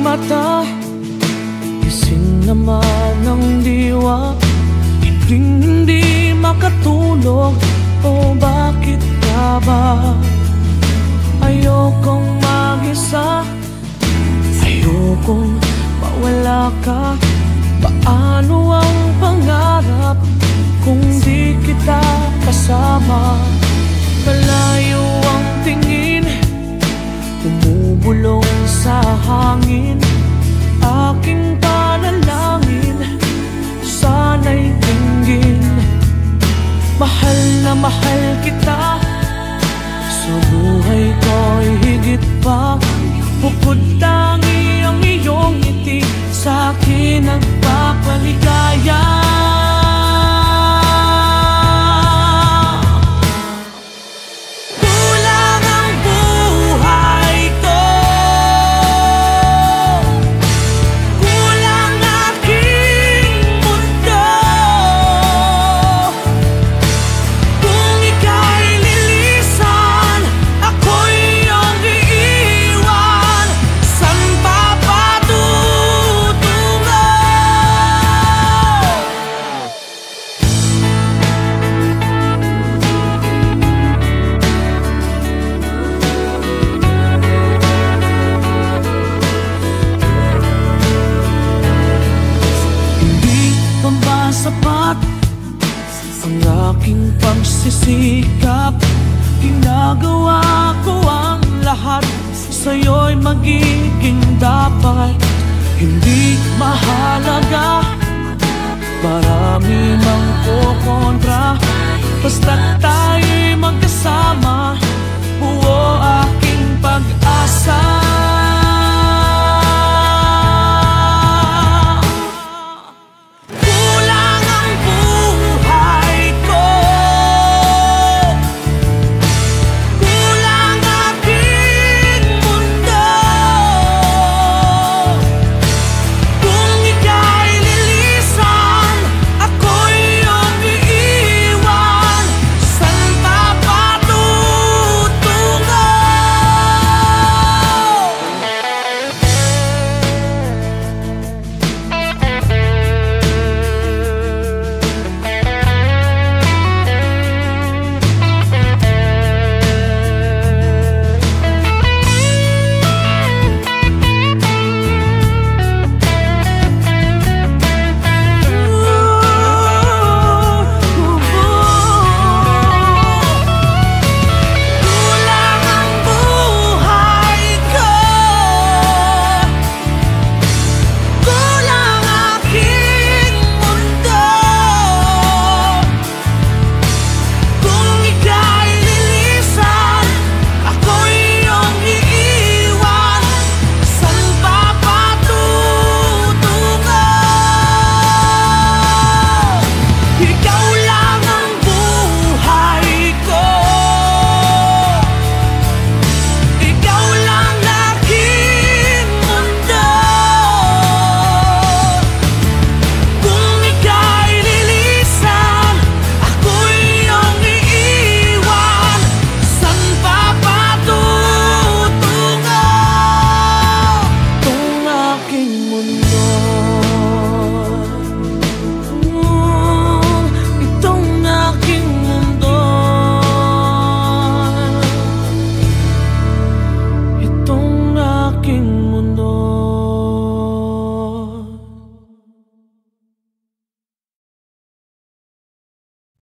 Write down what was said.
mata. Gising naman ang diwa. Hindi hindi makatulog. O bakit ka ba? Ayokong mag-isa. Ayokong mawala ka. Paano ang pangarap Kung di kita kasama? Malayo ang tingin. Bumubulong sa hangin higit pa. Bukod tangi ang iyong ngiti. Sa akin nagpapaligaya sapat Ang aking pagsisikap. Ginagawa ko ang lahat Sa'yo'y magiging dapat. Hindi mahalaga Marami mang kukontra. Basta tayo'y magkasama